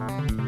Bye.